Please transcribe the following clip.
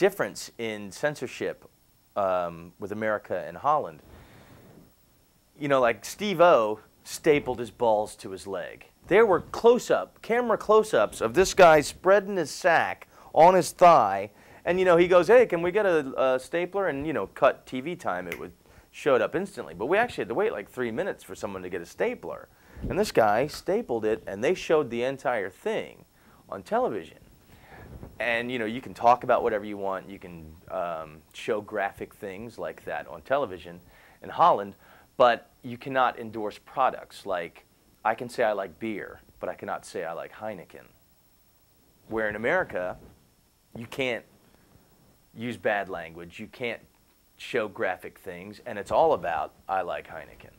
difference in censorship um, with America and Holland. You know, like Steve-O stapled his balls to his leg. There were close up, camera close ups of this guy spreading his sack on his thigh. And, you know, he goes, hey, can we get a, a stapler? And, you know, cut TV time. It would showed up instantly. But we actually had to wait like three minutes for someone to get a stapler. And this guy stapled it, and they showed the entire thing on television. And you know, you can talk about whatever you want. You can um, show graphic things like that on television in Holland, but you cannot endorse products. Like, I can say I like beer, but I cannot say I like Heineken. Where in America, you can't use bad language. You can't show graphic things, and it's all about I like Heineken.